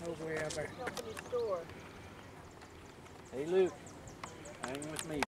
Ever. Hey Luke, hang with me.